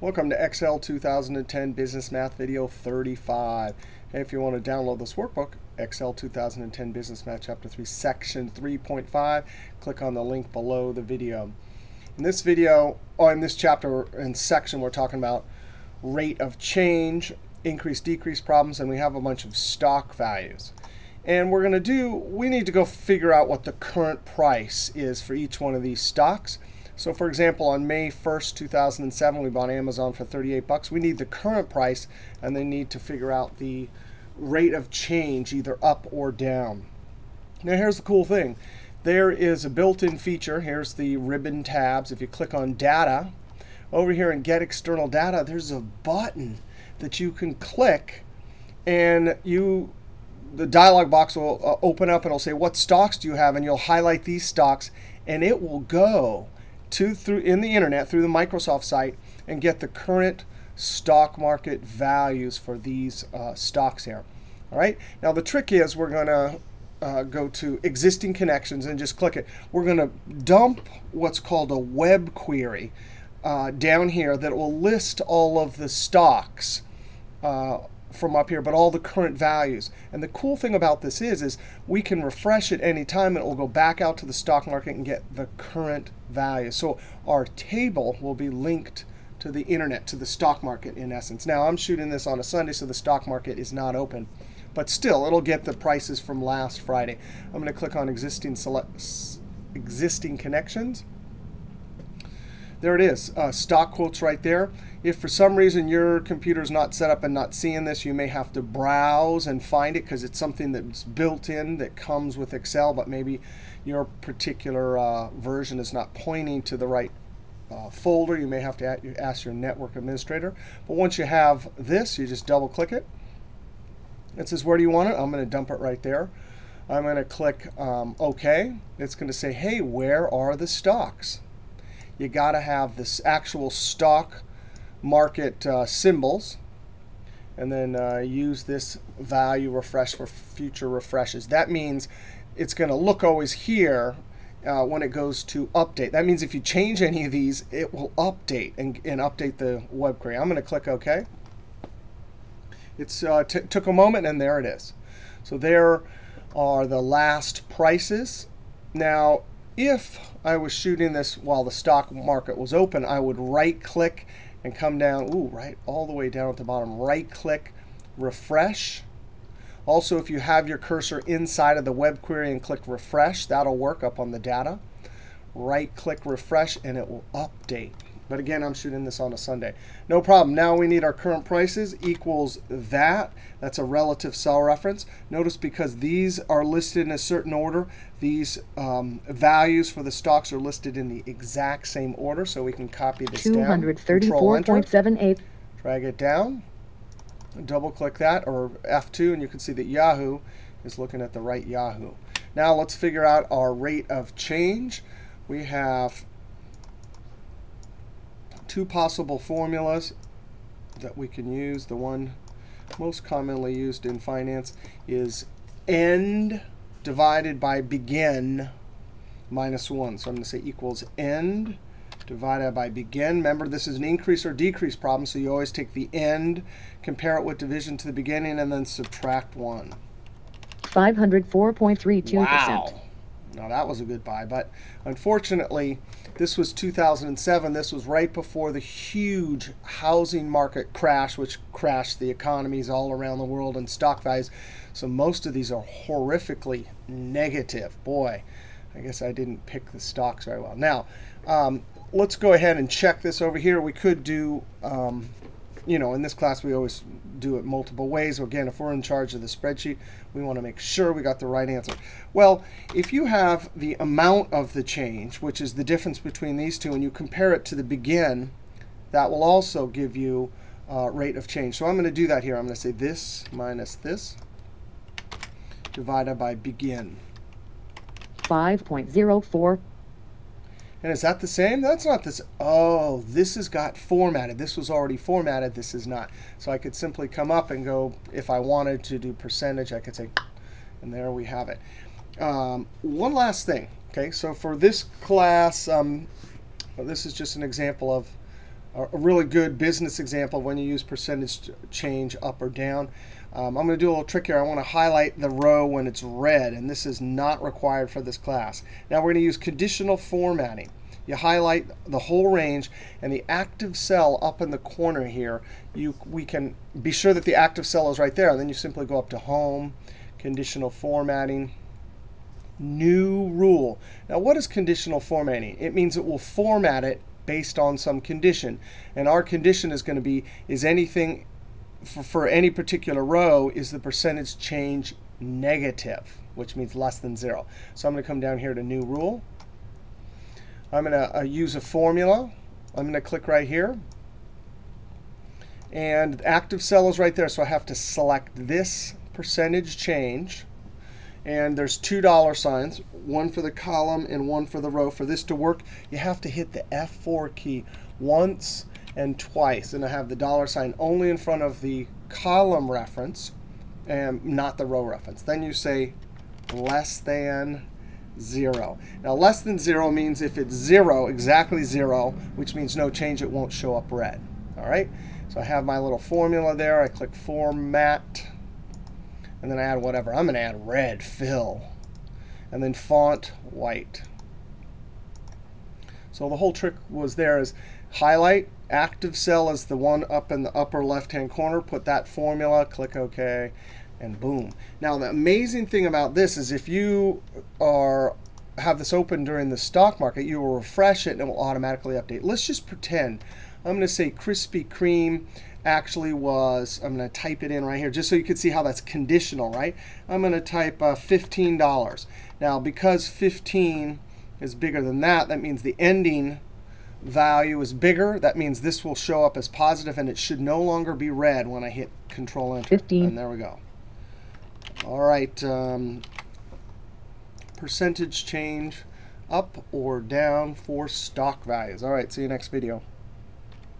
Welcome to Excel 2010 Business Math Video 35. And if you want to download this workbook, Excel 2010 Business Math Chapter 3, Section 3.5, click on the link below the video. In this video, or in this chapter and section, we're talking about rate of change, increase, decrease problems, and we have a bunch of stock values. And we're going to do, we need to go figure out what the current price is for each one of these stocks. So for example, on May 1st, 2007, we bought Amazon for 38 bucks. We need the current price, and then need to figure out the rate of change, either up or down. Now here's the cool thing. There is a built-in feature. Here's the ribbon tabs. If you click on Data, over here in Get External Data, there's a button that you can click, and you the dialog box will uh, open up and it'll say, what stocks do you have? And you'll highlight these stocks, and it will go to through in the internet through the Microsoft site and get the current stock market values for these uh, stocks here. All right. Now the trick is we're going to uh, go to existing connections and just click it. We're going to dump what's called a web query uh, down here that will list all of the stocks uh, from up here, but all the current values. And the cool thing about this is, is we can refresh it any time, and it will go back out to the stock market and get the current value. So our table will be linked to the internet, to the stock market in essence. Now, I'm shooting this on a Sunday, so the stock market is not open. But still, it'll get the prices from last Friday. I'm going to click on existing, select, existing connections. There it is, uh, stock quotes right there. If for some reason your computer is not set up and not seeing this, you may have to browse and find it because it's something that's built in that comes with Excel, but maybe your particular uh, version is not pointing to the right uh, folder. You may have to ask your network administrator. But once you have this, you just double click it. It says, where do you want it? I'm going to dump it right there. I'm going to click um, OK. It's going to say, hey, where are the stocks? You got to have this actual stock market uh, symbols. And then uh, use this value refresh for future refreshes. That means it's going to look always here uh, when it goes to update. That means if you change any of these, it will update and, and update the web query. I'm going to click OK. It uh, took a moment, and there it is. So there are the last prices. Now, if I was shooting this while the stock market was open, I would right click and come down, ooh, right all the way down at the bottom, right click, refresh. Also, if you have your cursor inside of the web query and click refresh, that'll work up on the data. Right click refresh, and it will update. But again, I'm shooting this on a Sunday. No problem. Now we need our current prices equals that. That's a relative cell reference. Notice because these are listed in a certain order, these um, values for the stocks are listed in the exact same order. So we can copy this down. 234.78. Drag it down. Double click that, or F2, and you can see that Yahoo is looking at the right Yahoo. Now let's figure out our rate of change. We have two possible formulas that we can use. The one most commonly used in finance is end divided by begin minus 1. So I'm going to say equals end divided by begin. Remember, this is an increase or decrease problem, so you always take the end, compare it with division to the beginning, and then subtract 1. 504.32%. Wow. Now, that was a good buy. But unfortunately, this was 2007. This was right before the huge housing market crash, which crashed the economies all around the world and stock values. So most of these are horrifically negative. Boy, I guess I didn't pick the stocks very well. Now, um, let's go ahead and check this over here. We could do, um, you know, in this class we always do it multiple ways. Again, if we're in charge of the spreadsheet, we want to make sure we got the right answer. Well, if you have the amount of the change, which is the difference between these two, and you compare it to the begin, that will also give you uh, rate of change. So I'm going to do that here. I'm going to say this minus this divided by begin. 5.04 and is that the same? That's not this. Oh, this has got formatted. This was already formatted. This is not. So I could simply come up and go, if I wanted to do percentage, I could say, and there we have it. Um, one last thing. Okay, so for this class, um, well, this is just an example of a a really good business example when you use percentage change up or down. Um, I'm going to do a little trick here. I want to highlight the row when it's red, and this is not required for this class. Now we're going to use conditional formatting. You highlight the whole range, and the active cell up in the corner here, you, we can be sure that the active cell is right there. And then you simply go up to Home, Conditional Formatting, New Rule. Now what is conditional formatting? It means it will format it based on some condition. And our condition is going to be, is anything for, for any particular row, is the percentage change negative, which means less than 0. So I'm going to come down here to New Rule. I'm going to uh, use a formula. I'm going to click right here. And active cell is right there, so I have to select this percentage change. And there's two dollar signs, one for the column and one for the row. For this to work, you have to hit the F4 key once and twice. And I have the dollar sign only in front of the column reference and not the row reference. Then you say less than 0. Now, less than 0 means if it's 0, exactly 0, which means no change, it won't show up red. All right? So I have my little formula there. I click Format, and then I add whatever. I'm going to add red fill, and then font white. So the whole trick was there is highlight. Active cell is the one up in the upper left-hand corner. Put that formula. Click OK and boom. Now, the amazing thing about this is if you are have this open during the stock market, you will refresh it and it will automatically update. Let's just pretend. I'm going to say Krispy Kreme actually was, I'm going to type it in right here just so you can see how that's conditional, right? I'm going to type uh, $15. Now, because 15 is bigger than that, that means the ending value is bigger. That means this will show up as positive, and it should no longer be red when I hit Control Enter. 15. And there we go. All right, um, percentage change up or down for stock values. All right, see you next video.